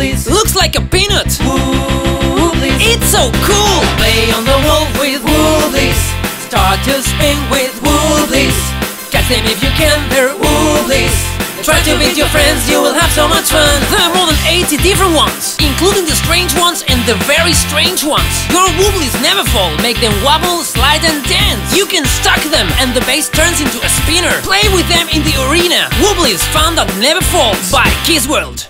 please. Looks like a peanut. Wooblies. It's so cool. Play on the wall with Wooblies. Start to spin with Wooblies. Catch them if you can, they're Wooblies. Try to meet your friends, you will have so much fun. There are more than 80 different ones, including the strange ones and the very strange ones. Your Wooblies never fall. Make them wobble, slide, and dance. You can stack them, and the base turns into a spinner. Play with them in the arena. Wooblies, fun that never falls. By Kidz World.